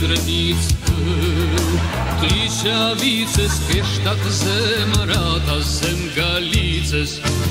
drëmic Ti qavices, kështat zemrat, a kështat zemrat, a zem galices